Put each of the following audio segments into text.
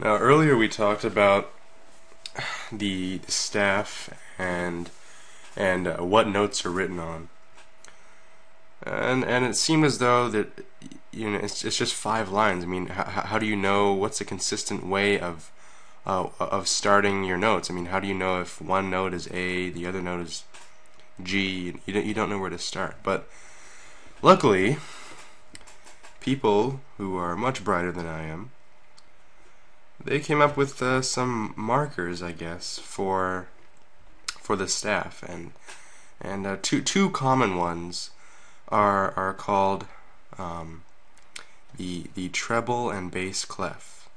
Now earlier we talked about the, staff and and uh, what notes are written on. And and it seemed as though that you know it's, it's just five lines. I mean, how, how do you know what's a consistent way of uh, of starting your notes? I mean, how do you know if one note is A, the other note is G? You don't you don't know where to start. But luckily, people who are much brighter than I am, they came up with uh, some markers, I guess, for for the staff, and and uh, two two common ones are are called um, the the treble and bass clef.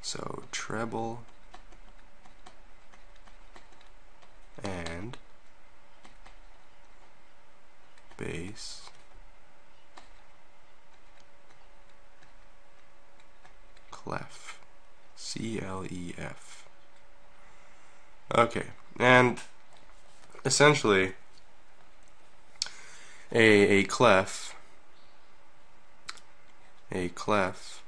So treble and bass clef C L E F okay and essentially a, a clef a clef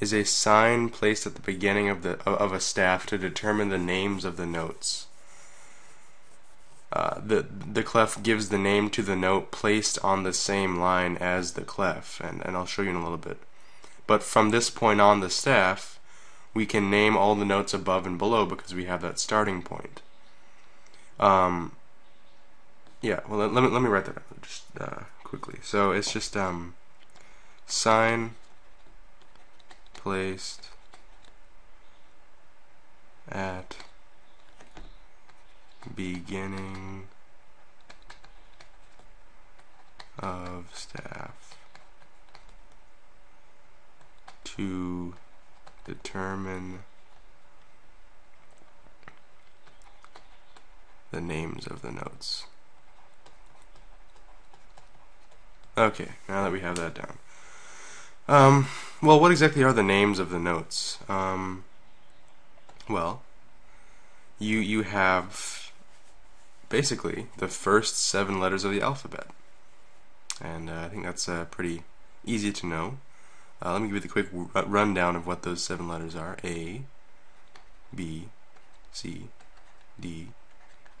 is a sign placed at the beginning of the of a staff to determine the names of the notes. Uh, the the clef gives the name to the note placed on the same line as the clef, and, and I'll show you in a little bit. But from this point on the staff, we can name all the notes above and below because we have that starting point. Um, yeah, well, let, let, me, let me write that out just uh, quickly. So it's just um, sign placed at beginning of staff to determine the names of the notes. Okay, now that we have that down. Um, well, what exactly are the names of the notes? Um, well, you you have basically the first seven letters of the alphabet, and uh, I think that's uh, pretty easy to know. Uh, let me give you the quick rundown of what those seven letters are: A, B, C, D,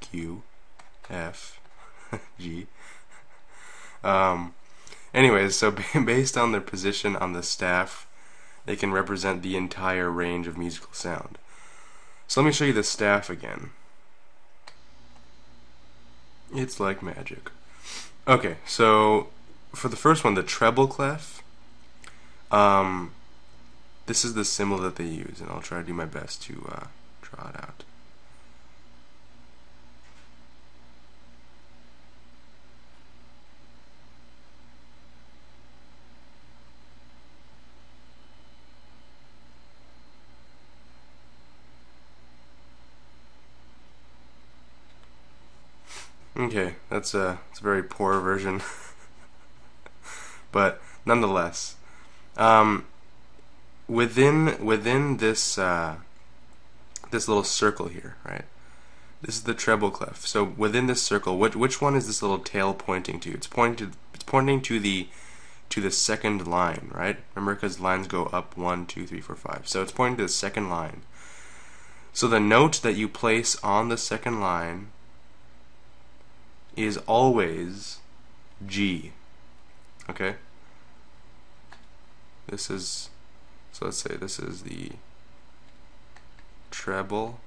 Q, F, G. Um, anyways, so based on their position on the staff, they can represent the entire range of musical sound. So let me show you the staff again. It's like magic. Okay, so for the first one, the treble clef, um, this is the symbol that they use, and I'll try to do my best to uh, draw it out. Okay, that's a, that's a very poor version. but nonetheless, um, within within this uh, this little circle here, right? This is the treble clef. So within this circle, which which one is this little tail pointing to? It's pointing to it's pointing to the to the second line, right? Remember, because lines go up one, two, three, four, five. So it's pointing to the second line. So the note that you place on the second line is always G. Okay? This is, so let's say this is the treble,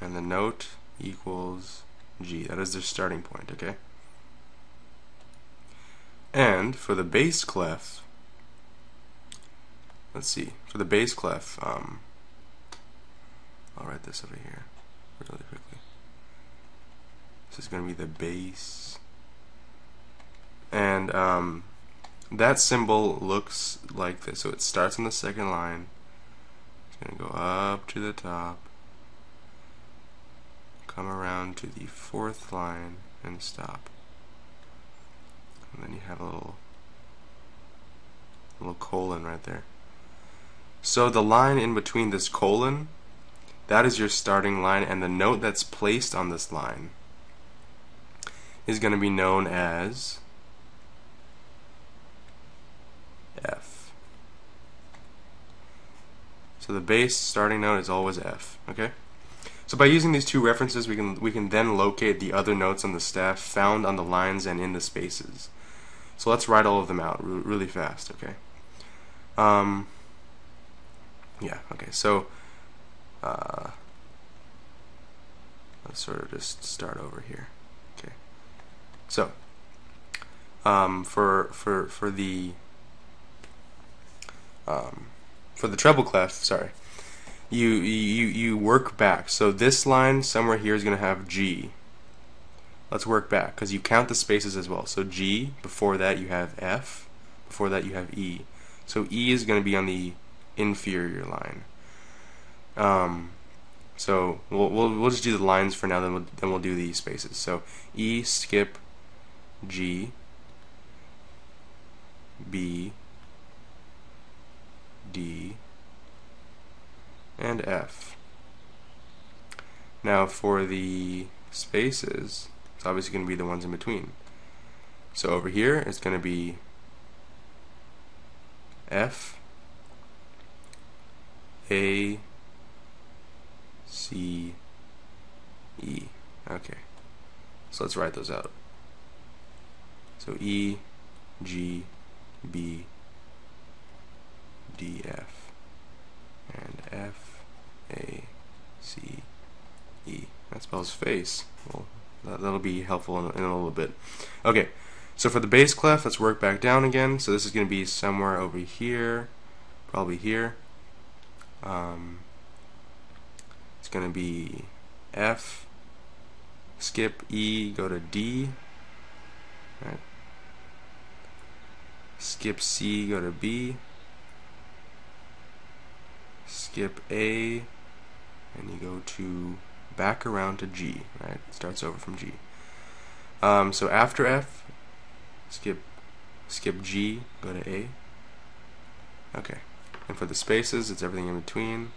and the note equals G. That is their starting point, okay? And for the bass clef, let's see, for the bass clef, um, I'll write this over here really quickly. This is going to be the bass. And um, that symbol looks like this. So it starts on the second line. It's going to go up to the top. Come around to the fourth line and stop. And then you have a little little colon right there. So the line in between this colon, that is your starting line, and the note that's placed on this line is going to be known as F. So the base starting note is always F. Okay. So by using these two references, we can we can then locate the other notes on the staff found on the lines and in the spaces. So let's write all of them out re really fast. Okay. Um, yeah. Okay. So uh, let's sort of just start over here. Okay. So um, for for for the um, for the treble clef, sorry, you you you work back. So this line somewhere here is going to have G. Let's work back because you count the spaces as well. So G before that you have F, before that you have E. So E is going to be on the inferior line. Um, so we'll, we'll we'll just do the lines for now. Then we'll then we'll do the spaces. So E skip G B D and F. Now for the spaces, it's obviously going to be the ones in between. So over here, it's going to be F, A, C, E. Okay. So let's write those out. So E, G, B, D, F, and F, A, C, E. That spells face. Well, that, that'll be helpful in, in a little bit. Okay, so for the bass clef, let's work back down again. So this is going to be somewhere over here, probably here. Um, it's going to be F, skip E, go to D. Right. Skip C, go to B. Skip A, and you go to back around to G, right? It starts over from G. Um, so after F, skip skip G, go to A. Okay. And for the spaces, it's everything in between.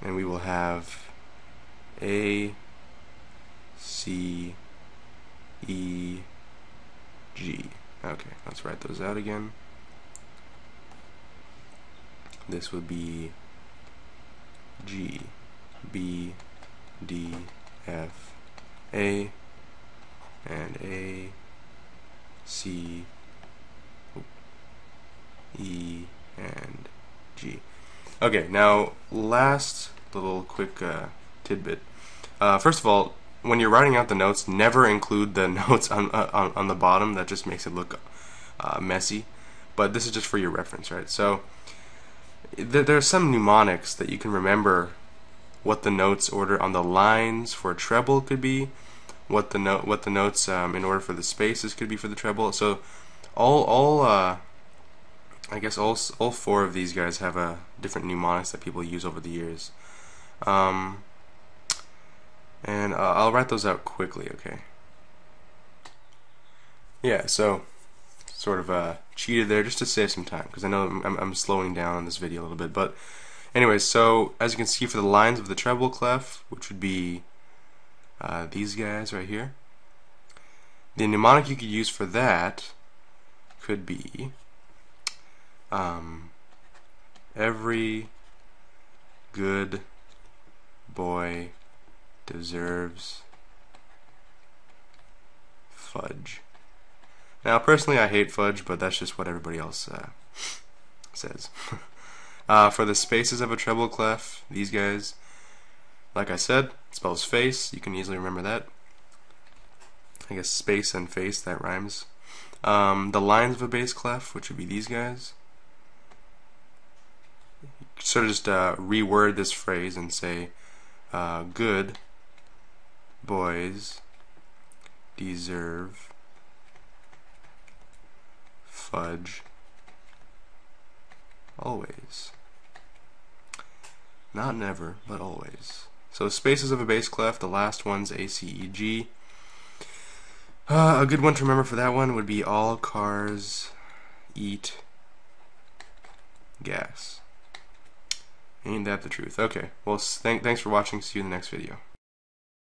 And we will have A, C, E, G. Okay, let's write those out again. This would be G, B, D, F, A, and A, C, E, and G. Okay, now last little quick uh, tidbit. Uh, first of all, when you're writing out the notes, never include the notes on uh, on, on the bottom. That just makes it look uh, messy. But this is just for your reference, right? So th there are some mnemonics that you can remember what the notes order on the lines for treble could be, what the note what the notes um, in order for the spaces could be for the treble. So all all uh, I guess all all four of these guys have a different mnemonics that people use over the years. Um, and uh, I'll write those out quickly, okay? Yeah, so sort of uh, cheated there just to save some time because I know I'm, I'm, slowing down on this video a little bit. But anyways, so as you can see for the lines of the treble clef, which would be uh, these guys right here, the mnemonic you could use for that could be um, every good boy deserves fudge. Now, personally, I hate fudge, but that's just what everybody else uh, says. uh, for the spaces of a treble clef, these guys, like I said, spells face. You can easily remember that. I guess space and face, that rhymes. Um, the lines of a bass clef, which would be these guys. Sort of just uh, reword this phrase and say, uh, good boys deserve fudge always. Not never, but always. So spaces of a bass clef, the last one's A, C, E, G. Uh, a good one to remember for that one would be all cars eat gas. Ain't that the truth? Okay, well, th thanks for watching. See you in the next video.